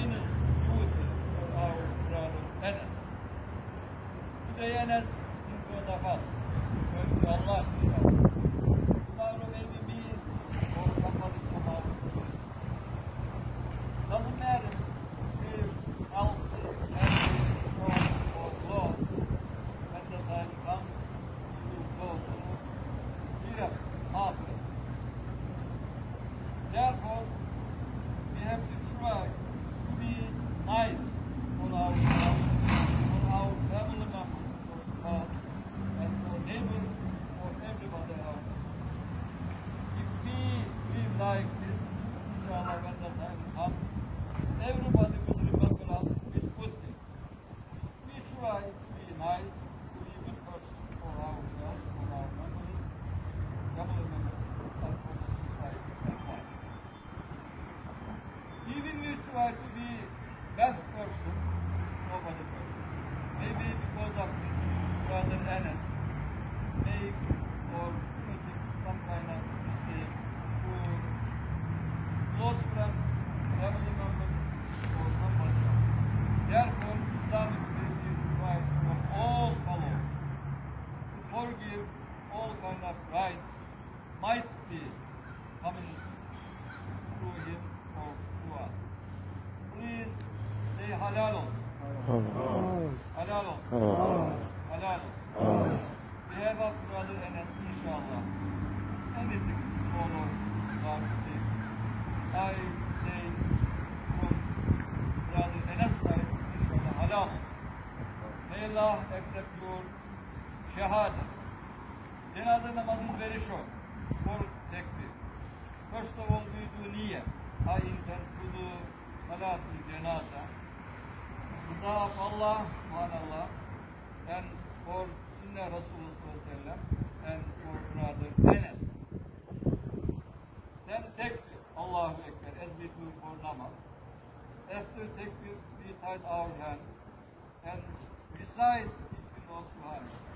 duty for our brother Enes. Today Enes in front of Allah inshallah. Best person, nobody. Maybe because of this brother Enes, of rights might be coming through him or through us. Please say halal olsun. Halal olsun. Halal olsun. We have a brother Enes inshallah. Anything small or large big. I say from brother Enes side inshallah halal. May Allah accept your shahada. Cenaze namazı very short. For tekbir. First of all we do niyet. I intend to do salatul cenaze. Of Allah, subhanallah. And for Sunnah Rasulullah sallallahu aleyhi ve sellem. And for brother Enes. Then tekbir. Allahu Ekber. As we do for namaz. After takbir, we tie our hand and recite Bismillah Subhanallah.